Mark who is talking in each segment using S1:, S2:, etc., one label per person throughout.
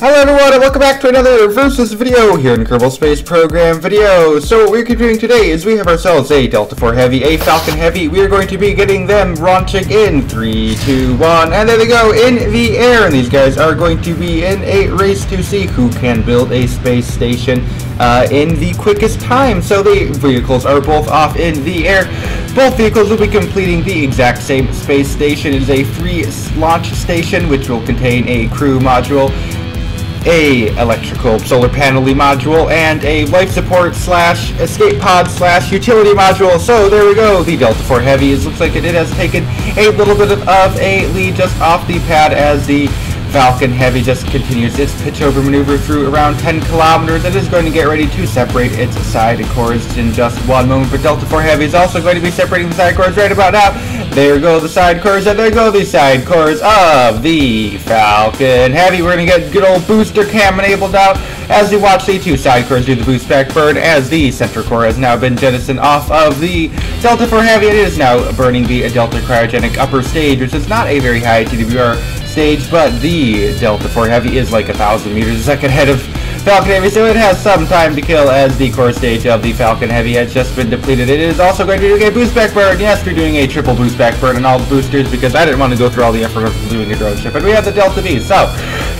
S1: Hello everyone and welcome back to another Versus video here in Kerbal Space Program video. So what we're doing today is we have ourselves a Delta IV Heavy, a Falcon Heavy. We are going to be getting them launching in 3, 2, 1, and there they go in the air. And these guys are going to be in a race to see who can build a space station uh, in the quickest time. So the vehicles are both off in the air. Both vehicles will be completing the exact same space station. It is a free launch station which will contain a crew module a electrical solar panel module, and a life support slash escape pod slash utility module. So there we go. The Delta IV Heavy. It looks like it, it has taken a little bit of a lead just off the pad as the Falcon Heavy just continues its pitch over maneuver through around 10 kilometers. It is going to get ready to separate its side cores in just one moment. But Delta IV Heavy is also going to be separating the side cores right about now. There go the side cores, and there go the side cores of the Falcon Heavy. We're going to get good old booster cam enabled out as we watch the two side cores do the boost back burn as the center core has now been jettisoned off of the Delta IV Heavy. It is now burning the Delta Cryogenic upper stage, which is not a very high TWR stage, but the Delta IV Heavy is like a thousand meters a second ahead of Falcon Heavy, so it has some time to kill as the core stage of the Falcon Heavy has just been depleted. It is also going to do a boost back burn. Yes, we're doing a triple boost back burn on all the boosters because I didn't want to go through all the effort of doing a drone ship. But we have the Delta V, so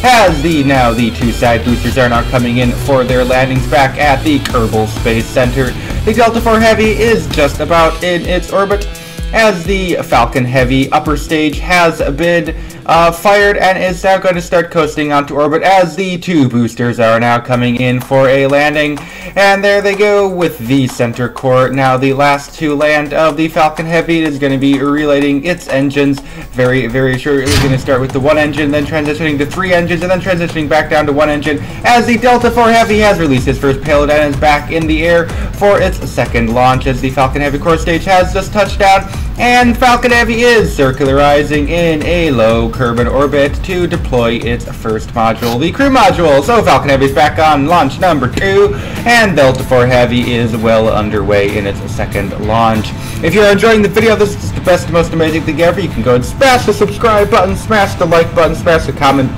S1: as the now the two side boosters are now coming in for their landings back at the Kerbal Space Center. The Delta IV Heavy is just about in its orbit as the Falcon Heavy upper stage has been uh, fired and is now going to start coasting onto orbit as the two boosters are now coming in for a landing. And there they go with the center core. Now the last to land of the Falcon Heavy is going to be relighting its engines very, very shortly. Going to start with the one engine, then transitioning to three engines, and then transitioning back down to one engine as the Delta IV Heavy has released its first payload and is back in the air for its second launch as the Falcon Heavy core stage has just touched down. And Falcon Heavy is circularizing in a low Kerbin orbit to deploy its first module, the crew module. So Falcon Heavy is back on launch number two, and Delta IV Heavy is well underway in its second launch. If you're enjoying the video, this is the best, most amazing thing ever. You can go and smash the subscribe button, smash the like button, smash the comment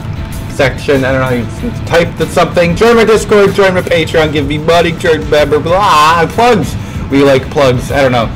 S1: section. I don't know how you type the something. Join my Discord, join my Patreon, give me money, turn member, blah, plugs. We like plugs. I don't know.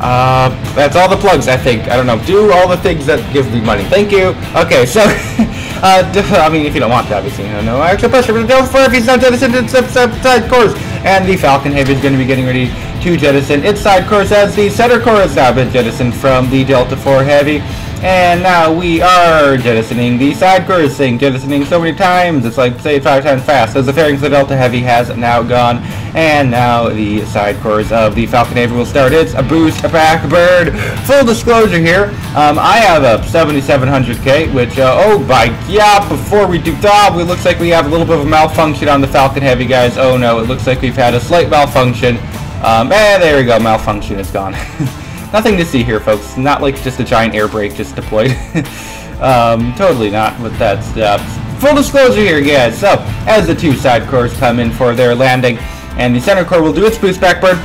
S1: Uh, that's all the plugs, I think. I don't know. Do all the things that give me money. Thank you. Okay, so, uh, I mean, if you don't want to, obviously, you know, no extra pressure, but don't for if he's not jettisoned its side cores. And the Falcon Heavy is going to be getting ready to jettison its side cores as the center core has now been jettisoned from the Delta IV Heavy. And now we are jettisoning the side cores thing, jettisoning so many times, it's like, say, five times fast. As the fairing for the Delta Heavy has now gone, and now the side cores of the Falcon Heavy will start its a boost back burn. Full disclosure here, um, I have a 7700K, which, uh, oh my yeah, before we do that, it looks like we have a little bit of a malfunction on the Falcon Heavy, guys. Oh no, it looks like we've had a slight malfunction. Um, and there we go, malfunction is gone. Nothing to see here, folks. Not like just a giant air brake just deployed. um, totally not with that stuff. Full disclosure here, guys. So, as the two side cores come in for their landing, and the center core will do its boost back burn,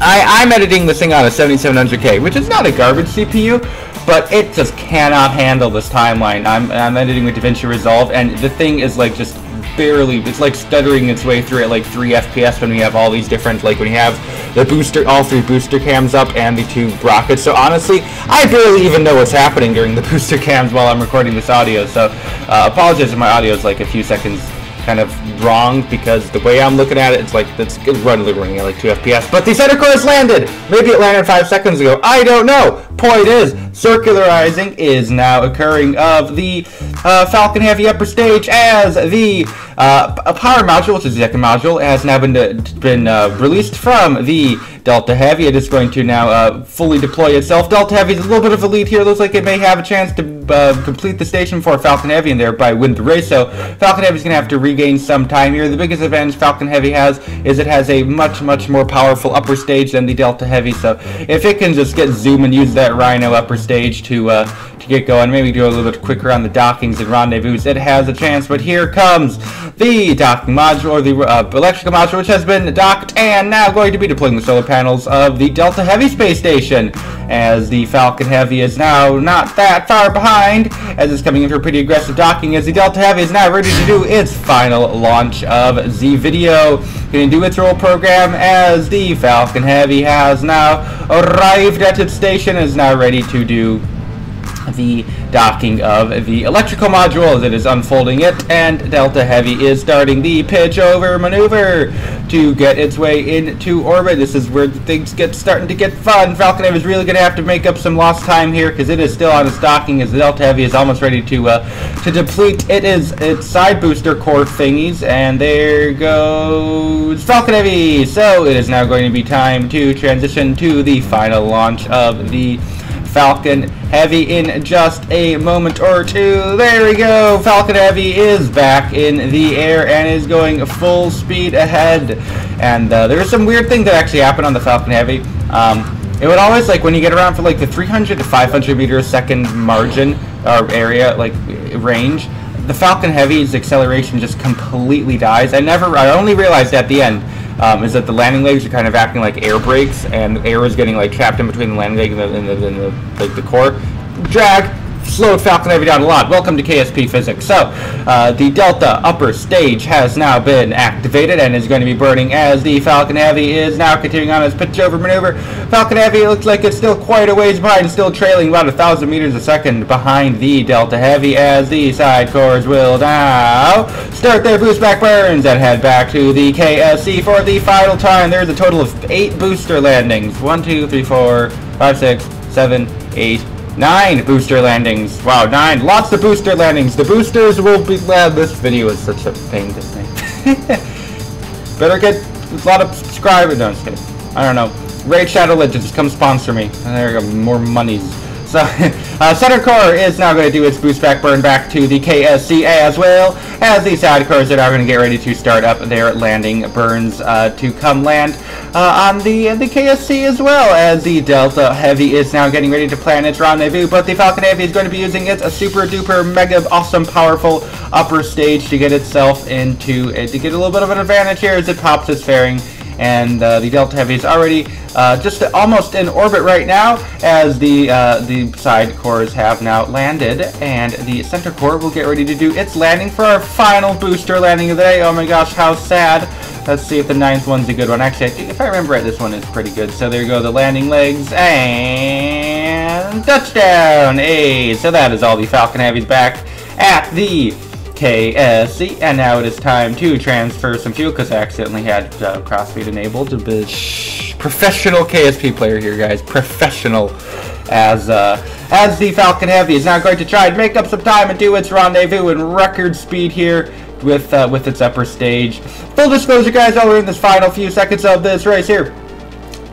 S1: I, I'm editing this thing on a 7700K, which is not a garbage CPU, but it just cannot handle this timeline. I'm, I'm editing with DaVinci Resolve, and the thing is like just barely, it's like stuttering its way through at like 3 FPS when we have all these different, like when you have the booster, all three booster cams up and the two rockets. So honestly, I barely even know what's happening during the booster cams while I'm recording this audio. So uh, apologize if my audio is like a few seconds kind of wrong because the way I'm looking at it, it's like it's running running at like 2 FPS. But the center core has landed! Maybe it landed 5 seconds ago. I don't know! Point is, circularizing is now occurring of the uh, Falcon Heavy upper stage as the uh, power module, which is the second module, has now been, been uh, released from the Delta Heavy. It is going to now uh, fully deploy itself. Delta Heavy is a little bit of a lead here. Looks like it may have a chance to uh, complete the station for Falcon Heavy and thereby win the race. So Falcon Heavy is going to have to regain some time here. The biggest advantage Falcon Heavy has is it has a much, much more powerful upper stage than the Delta Heavy. So if it can just get zoom and use that Rhino upper stage to, uh, get going. Maybe do a little bit quicker on the dockings and rendezvous. It has a chance, but here comes the docking module, or the uh, electrical module, which has been docked and now going to be deploying the solar panels of the Delta Heavy space station. As the Falcon Heavy is now not that far behind, as it's coming in for a pretty aggressive docking, as the Delta Heavy is now ready to do its final launch of Z video. Going to do its roll program as the Falcon Heavy has now arrived at its station is now ready to do the docking of the electrical module as it is unfolding it, and Delta Heavy is starting the pitch over maneuver to get its way into orbit. This is where things get starting to get fun. Falcon Heavy is really going to have to make up some lost time here because it is still on its docking as Delta Heavy is almost ready to uh, to deplete it is its side booster core thingies, and there goes Falcon Heavy. So it is now going to be time to transition to the final launch of the Falcon Heavy in just a moment or two. There we go. Falcon Heavy is back in the air and is going full speed ahead. And uh, there's some weird thing that actually happened on the Falcon Heavy. Um, it would always, like, when you get around for, like, the 300 to 500 meter second margin, or area, like, range, the Falcon Heavy's acceleration just completely dies. I never, I only realized at the end um, is that the landing legs are kind of acting like air brakes, and air is getting like trapped in between the landing leg and the, and the, and the like the core. Drag, slowed Falcon Heavy down a lot. Welcome to KSP Physics. So, uh, the Delta upper stage has now been activated and is going to be burning as the Falcon Heavy is now continuing on its pitch over maneuver. Falcon Heavy looks like it's still quite a ways behind, still trailing about a thousand meters a second behind the Delta Heavy as the side cores will now start their boost back burns and head back to the KSC for the final time. There's a total of eight booster landings. One, two, three, four, five, six, seven, eight, Nine booster landings. Wow, nine. Lots of booster landings. The boosters will be... Well, this video is such a pain to make. Better get a lot of subscribers. No, I'm just kidding. I don't know. Raid Shadow Legends, come sponsor me. There you go, more monies. So, uh, Center Core is now going to do its boost back burn back to the KSC as well, as the side cores are now going to get ready to start up their landing burns uh, to come land uh, on the the KSC as well, as the Delta Heavy is now getting ready to plan its rendezvous, but the Falcon Heavy is going to be using its a super duper mega awesome powerful upper stage to get itself into, it to get a little bit of an advantage here as it pops its fairing and uh, the Delta Heavy is already uh, just almost in orbit right now as the uh, the side cores have now landed and the center core will get ready to do its landing for our final booster landing of the day. Oh my gosh, how sad. Let's see if the ninth one's a good one. Actually, if I remember right, this one is pretty good. So there you go, the landing legs, and touchdown! Hey, so that is all the Falcon Heavies back at the KSC, and now it is time to transfer some fuel because I accidentally had uh, crossfeed enabled. Professional KSP player here, guys. Professional. As uh, as the Falcon Heavy is now going to try and make up some time and do its rendezvous in record speed here with uh, with its upper stage. Full disclosure, guys, while we're in this final few seconds of this race here.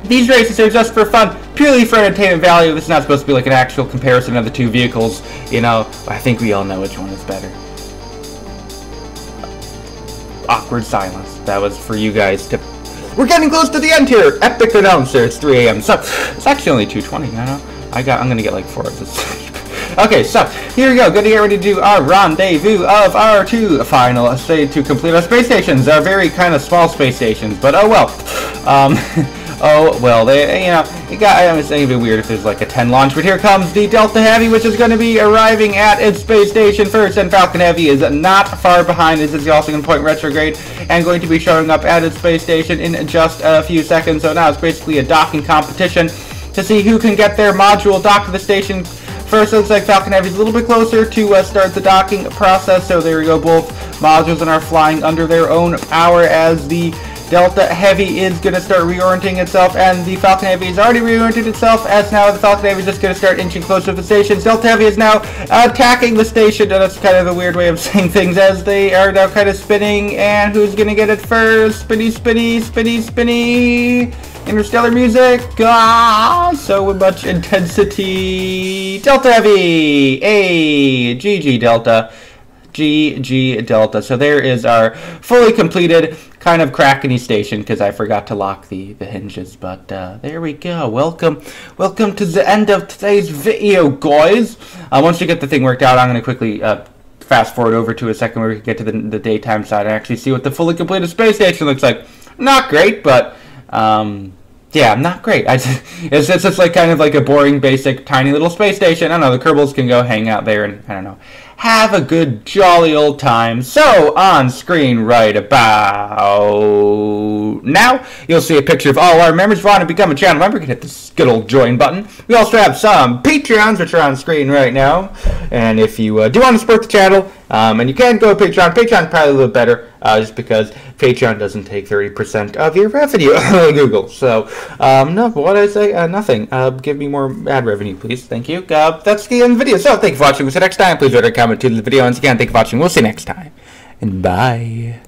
S1: These races are just for fun, purely for entertainment value. This is not supposed to be like an actual comparison of the two vehicles. You know, I think we all know which one is better awkward silence. That was for you guys to... We're getting close to the end here! Epic announcer, it's 3 a.m. So, it's actually only 2.20, I know. I got, I'm gonna get like four of this. okay, so, here we go. Gonna get ready to do our rendezvous of our two final state to complete our space stations. Our very kind of small space stations, but oh well. Um... Oh, well, they, you know, it got, I was thinking it'd be weird if there's like a 10 launch, but here comes the Delta Heavy, which is going to be arriving at its space station first, and Falcon Heavy is not far behind. This is also going to point retrograde and going to be showing up at its space station in just a few seconds. So now it's basically a docking competition to see who can get their module docked to the station First, looks like Falcon Heavy is a little bit closer to uh, start the docking process. So there we go. Both modules are flying under their own power as the Delta Heavy is going to start reorienting itself, and the Falcon Heavy has already reoriented itself, as now the Falcon Heavy is just going to start inching closer to the station. Delta Heavy is now attacking the station, and that's kind of a weird way of saying things, as they are now kind of spinning, and who's going to get it first? Spinny, spinny, spinny, spinny! Interstellar music! Ah, so much intensity! Delta Heavy! Hey, GG Delta. GG Delta. So there is our fully completed kind of crackety station because I forgot to lock the, the hinges. But uh, there we go. Welcome welcome to the end of today's video, guys. Uh, once you get the thing worked out, I'm going to quickly uh, fast forward over to a second where we can get to the, the daytime side and actually see what the fully completed space station looks like. Not great, but... Um, yeah, I'm not great. I just, it's, it's just like kind of like a boring, basic, tiny little space station. I don't know. The Kerbals can go hang out there and I don't know, have a good, jolly old time. So on screen right about now, you'll see a picture of all our members. If you want to become a channel member, you can hit this good old join button. We also have some Patreons, which are on screen right now. And if you uh, do want to support the channel, um, and you can go to Patreon. Patreon's probably a little better, uh, just because Patreon doesn't take 30% of your revenue, Google. So, um, no, what did I say? Uh, nothing. Uh, give me more ad revenue, please. Thank you. Uh, that's the end of the video. So, thank you for watching. We'll see you next time. Please rate or comment to the video. Once again, thank you for watching. We'll see you next time. And bye.